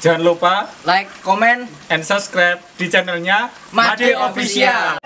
Jangan lupa like, comment, and subscribe di channelnya Made Official.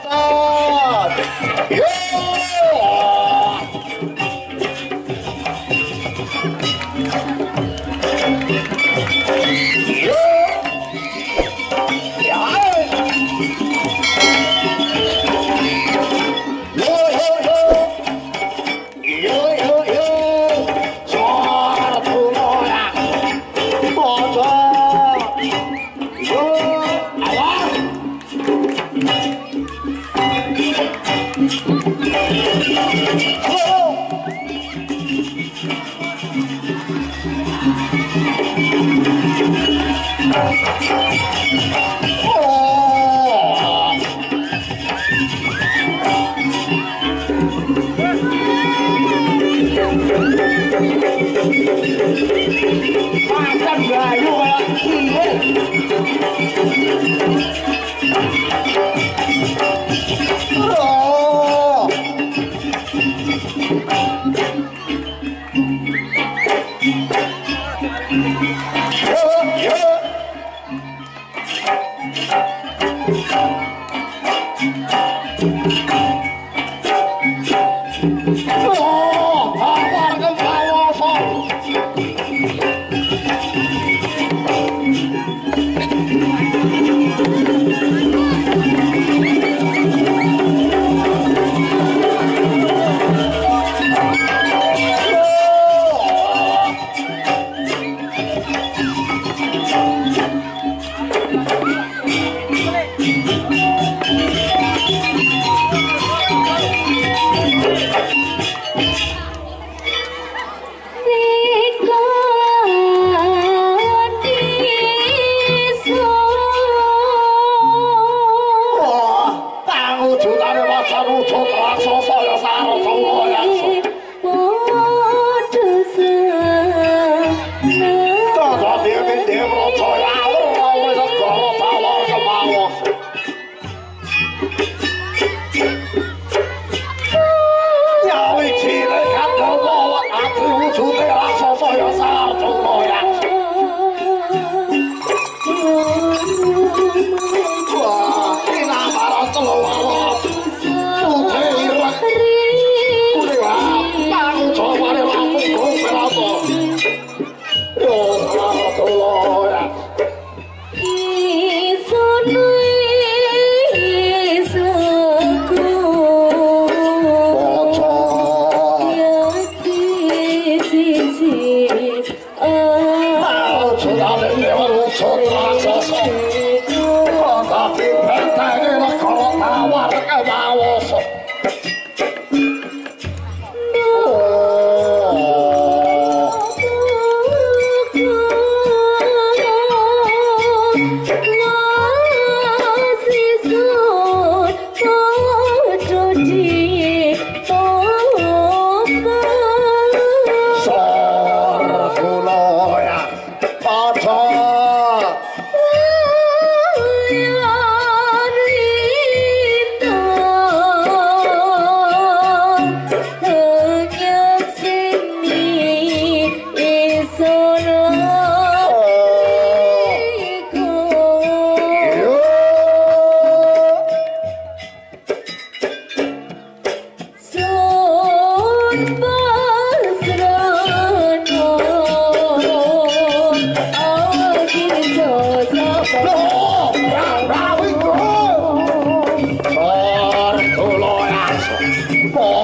Kabel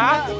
啊。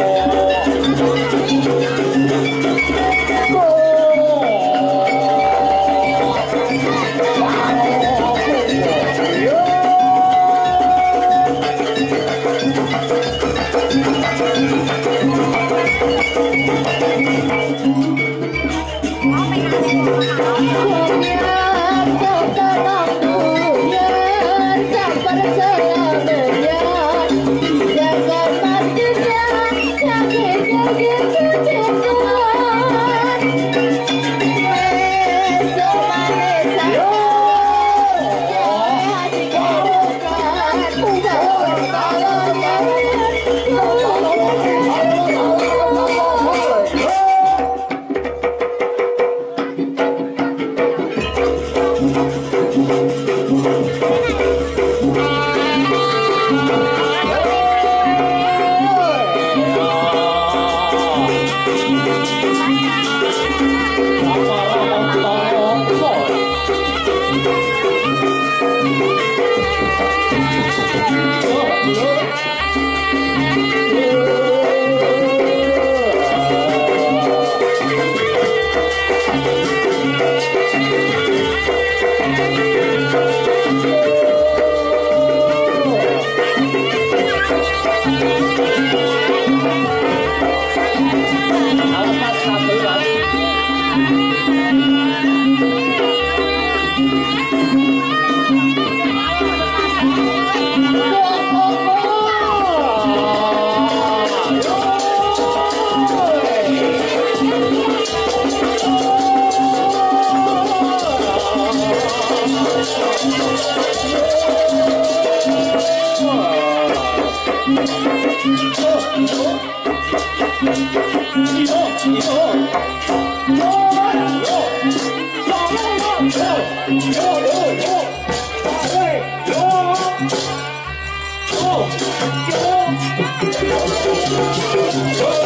Hãy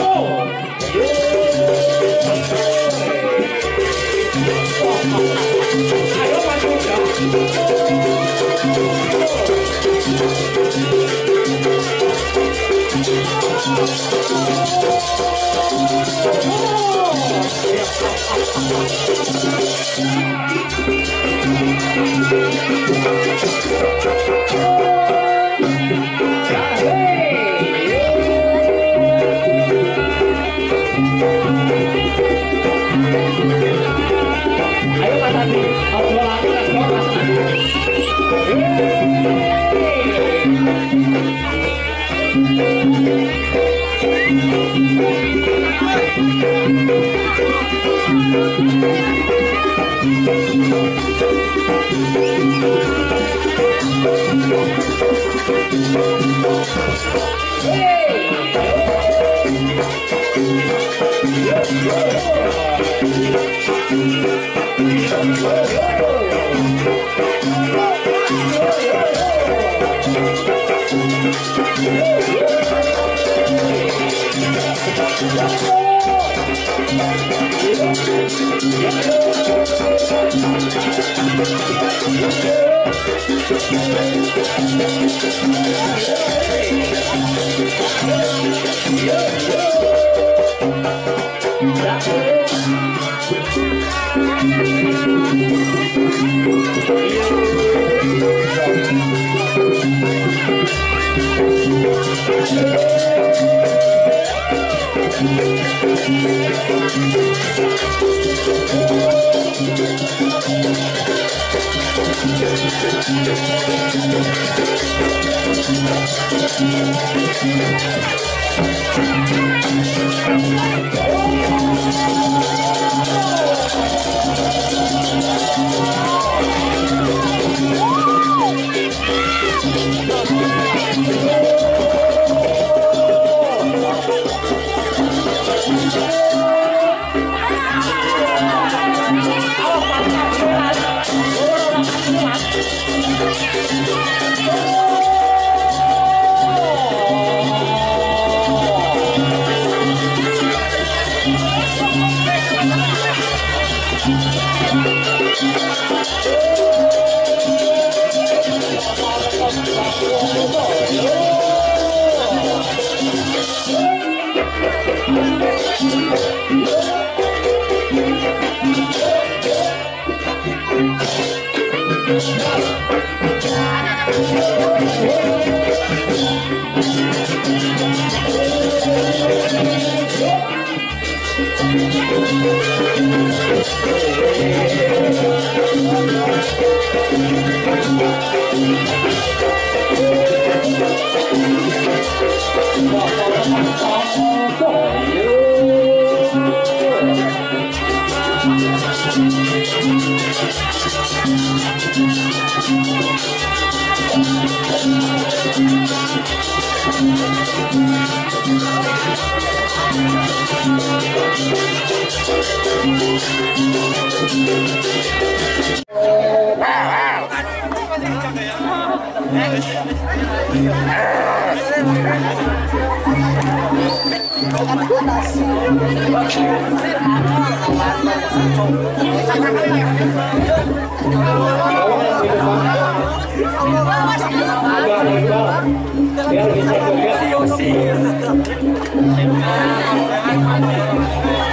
subscribe cho Ghiền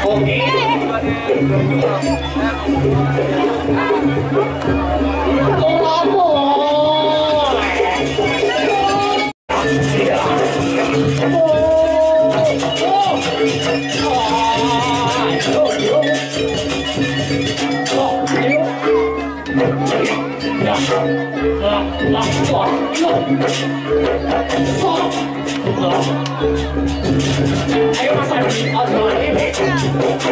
Oke. 哎呦，我操！我操！哎呦，我操！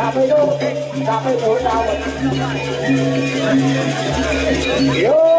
30 đô 30 đô nào Yo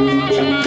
Oh,